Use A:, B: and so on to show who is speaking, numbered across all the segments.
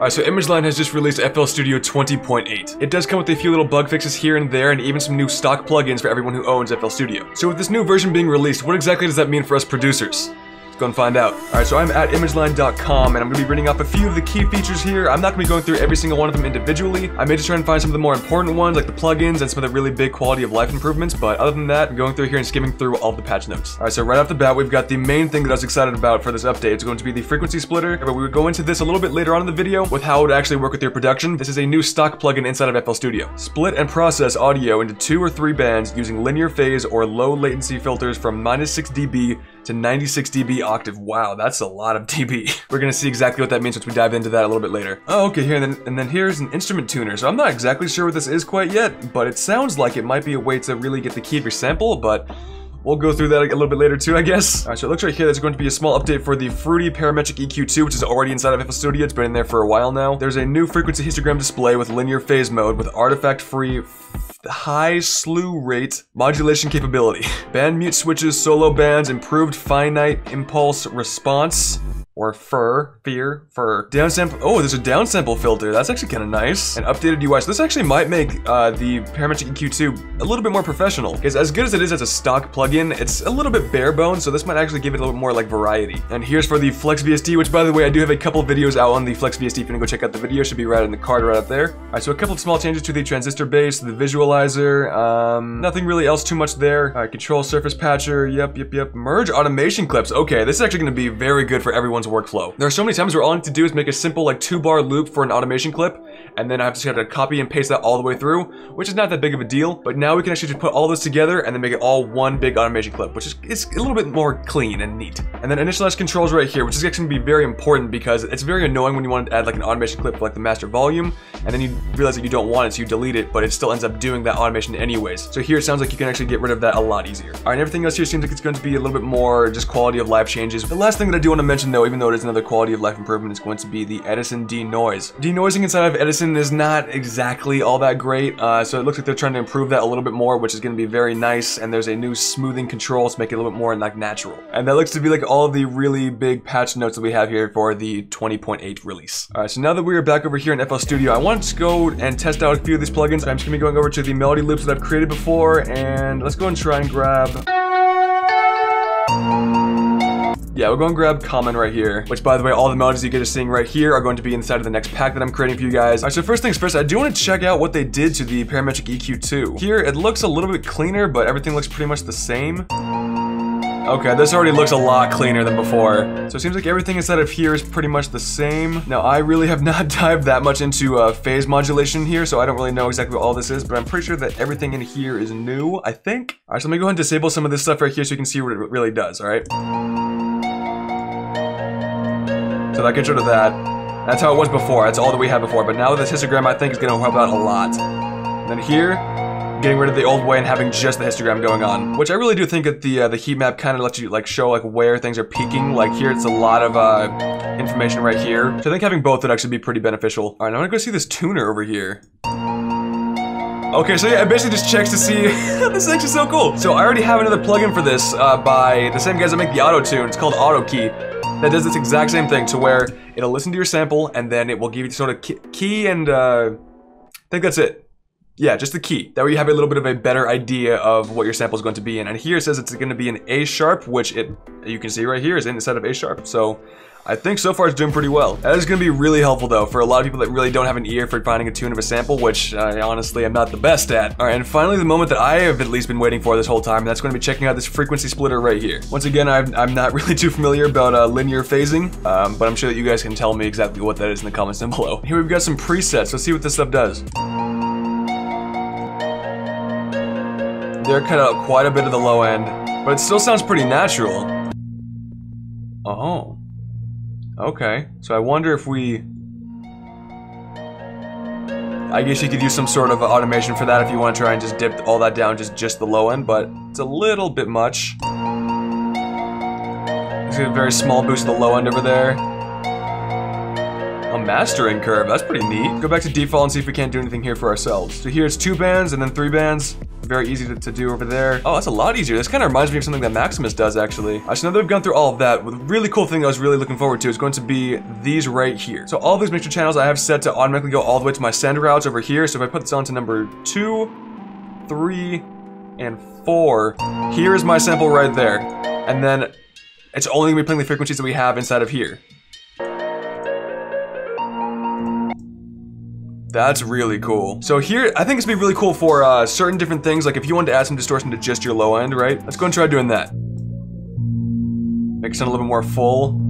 A: Alright, so ImageLine has just released FL Studio 20.8. It does come with a few little bug fixes here and there, and even some new stock plugins for everyone who owns FL Studio. So with this new version being released, what exactly does that mean for us producers? Go and find out. Alright, so I'm at imageline.com and I'm to be reading off a few of the key features here. I'm not to be going through every single one of them individually. I may just try and find some of the more important ones like the plugins and some of the really big quality of life improvements, but other than that, I'm going through here and skimming through all the patch notes. Alright, so right off the bat, we've got the main thing that I was excited about for this update. It's going to be the frequency splitter, but we would go into this a little bit later on in the video with how it would actually work with your production. This is a new stock plugin inside of FL Studio. Split and process audio into two or three bands using linear phase or low latency filters from minus 6 dB to 96 dB octave. Wow, that's a lot of dB. We're gonna see exactly what that means once we dive into that a little bit later. Oh, okay, here, and then, and then here's an instrument tuner. So I'm not exactly sure what this is quite yet, but it sounds like it might be a way to really get the key of your sample, but We'll go through that a little bit later too, I guess. Alright, so it looks right here there's going to be a small update for the Fruity Parametric EQ2, which is already inside of FL Studio. It's been in there for a while now. There's a new frequency histogram display with linear phase mode with artifact-free high slew rate modulation capability. Band mute switches, solo bands, improved finite impulse response, or fur, fear, fur. Downsample, oh, there's a downsample filter. That's actually kind of nice. An updated UI. So this actually might make uh, the Parametric EQ2 a little bit more professional. Because as good as it is as a stock plugin, it's a little bit bare bones, so this might actually give it a little bit more like variety. And here's for the Flex VST, which by the way, I do have a couple videos out on the Flex VST. If you want to go check out the video, should be right in the card right up there. All right, so a couple of small changes to the Transistor Bass, the visualizer, um, nothing really else too much there. All right, control surface patcher, yep, yep, yep. Merge automation clips. Okay, this is actually to be very good for everyone's workflow. There are so many times where all I need to do is make a simple like two bar loop for an automation clip, and then I have to have to copy and paste that all the way through, which is not that big of a deal. But now we can actually just put all this together and then make it all one big automation clip, which is it's a little bit more clean and neat. And then initialize controls right here, which is actually gonna be very important because it's very annoying when you want to add like an automation clip for like the master volume, and then you realize that you don't want it, so you delete it, but it still ends up doing that automation anyways. So here it sounds like you can actually get rid of that a lot easier. All right, everything else here seems like it's going to be a little bit more just quality of life changes. The last thing that I do want to mention though, even though it is another quality of life improvement, is going to be the Edison denoise. Denoising inside of Edison is not exactly all that great, uh, so it looks like they're trying to improve that a little bit more, which is going to be very nice, and there's a new smoothing control to make it a little bit more like natural. And that looks to be like all the really big patch notes that we have here for the 20.8 release. All right, so now that we are back over here in FL Studio, I want to go and test out a few of these plugins. I'm just going to be going over to the melody loops that I've created before, and let's go and try and grab... Yeah, we're going to grab Common right here, which by the way, all the melodies you get are seeing right here are going to be inside of the next pack that I'm creating for you guys. All right, so first things first, I do want to check out what they did to the Parametric EQ2. Here, it looks a little bit cleaner, but everything looks pretty much the same. Okay, this already looks a lot cleaner than before. So it seems like everything inside of here is pretty much the same. Now, I really have not dived that much into uh, phase modulation here, so I don't really know exactly what all this is, but I'm pretty sure that everything in here is new, I think. All right, so let me go ahead and disable some of this stuff right here so you can see what it really does, all right? So that gets rid of that. That's how it was before. That's all that we had before. But now this histogram, I think, is going to help out a lot. And then here, getting rid of the old way and having just the histogram going on. Which I really do think that the uh, the heat map kind of lets you like show like where things are peaking. Like here, it's a lot of uh, information right here. So I think having both would actually be pretty beneficial. All right, I'm gonna go see this tuner over here. Okay, so yeah, it basically just checks to see, this is actually so cool. So I already have another plugin for this uh, by the same guys that make the auto tune. It's called AutoKey that does this exact same thing to where it'll listen to your sample and then it will give you sort of key and uh, I think that's it. Yeah, just the key. That way you have a little bit of a better idea of what your sample is going to be in. And here it says it's going to be an A sharp, which it you can see right here is instead of A sharp. So I think so far it's doing pretty well. That is going to be really helpful though for a lot of people that really don't have an ear for finding a tune of a sample, which I honestly am not the best at. All right, and finally the moment that I have at least been waiting for this whole time, and that's going to be checking out this frequency splitter right here. Once again, I'm, I'm not really too familiar about uh, linear phasing, um, but I'm sure that you guys can tell me exactly what that is in the comments down below. Here we've got some presets. Let's see what this stuff does. They're cut out quite a bit of the low end, but it still sounds pretty natural. Okay, so I wonder if we... I guess you could use some sort of automation for that if you want to try and just dip all that down just, just the low end, but it's a little bit much. It's a very small boost the low end over there. A mastering curve, that's pretty neat. Go back to default and see if we can't do anything here for ourselves. So here it's two bands and then three bands. Very easy to, to do over there. Oh, that's a lot easier. This kind of reminds me of something that Maximus does, actually. I so now that we've gone through all of that, the really cool thing I was really looking forward to is going to be these right here. So all these mixture channels I have set to automatically go all the way to my send routes over here. So if I put this on to number two, three, and four, here is my sample right there. And then it's only gonna be playing the frequencies that we have inside of here. That's really cool. So here, I think it's gonna be really cool for uh, certain different things, like if you wanted to add some distortion to just your low end, right? Let's go and try doing that. Make it sound a little bit more full.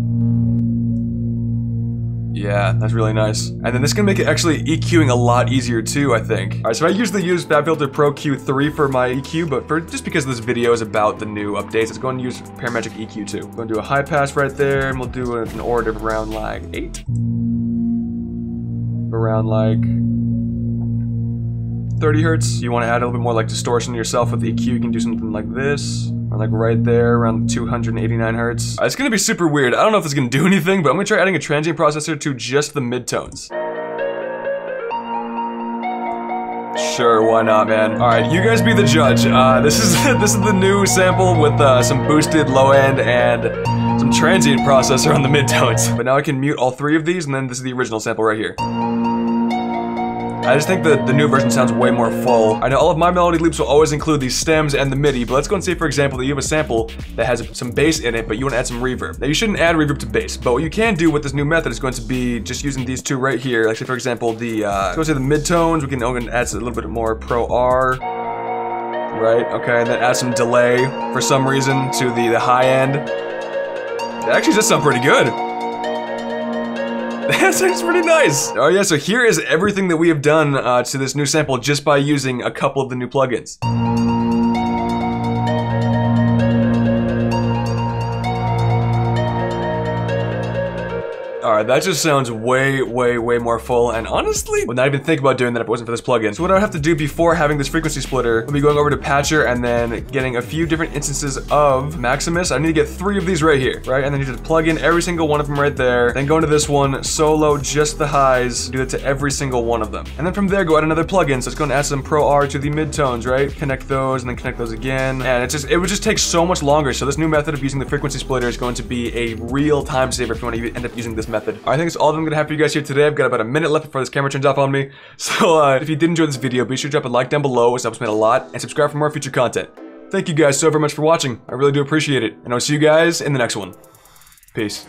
A: Yeah, that's really nice. And then this can make it actually EQing a lot easier too, I think. All right, so I usually use FabFilter Pro Q3 for my EQ, but for just because this video is about the new updates, let's go and use Parametric EQ2. We're gonna do a high pass right there, and we'll do an order of around like eight around like 30 hertz. You want to add a little bit more like distortion to yourself with the EQ, you can do something like this. Or like right there around 289 hertz. Uh, it's gonna be super weird. I don't know if it's gonna do anything, but I'm gonna try adding a transient processor to just the midtones. Sure, why not, man? All right, you guys be the judge. Uh, this is this is the new sample with uh, some boosted low end and some transient processor on the midtones. But now I can mute all three of these, and then this is the original sample right here. I just think that the new version sounds way more full. I know all of my melody loops will always include these stems and the MIDI, but let's go and say, for example, that you have a sample that has some bass in it, but you want to add some reverb. Now, you shouldn't add reverb to bass, but what you can do with this new method is going to be just using these two right here. Like, say, for example, the, uh, let's go to the midtones. We can, we can add a little bit more Pro R. Right, okay, and then add some delay for some reason to the, the high end. It actually does sound pretty good. That sounds pretty nice. Oh yeah, so here is everything that we have done uh, to this new sample just by using a couple of the new plugins. Alright, that just sounds way, way, way more full, and honestly, would not even think about doing that if it wasn't for this plugin. So what I would have to do before having this frequency splitter would be going over to Patcher and then getting a few different instances of Maximus. I need to get three of these right here, right? And then you just plug in every single one of them right there. Then go into this one, solo just the highs, do that to every single one of them. And then from there, go add another plugin. So it's going to add some Pro R to the midtones, right? Connect those and then connect those again. And it just, it would just take so much longer. So this new method of using the frequency splitter is going to be a real time saver if you want to end up using this method method. I think it's all that I'm gonna have for you guys here today. I've got about a minute left before this camera turns off on me. So uh, if you did enjoy this video, be sure to drop a like down below, it helps me a lot, and subscribe for more future content. Thank you guys so very much for watching. I really do appreciate it, and I'll see you guys in the next one. Peace.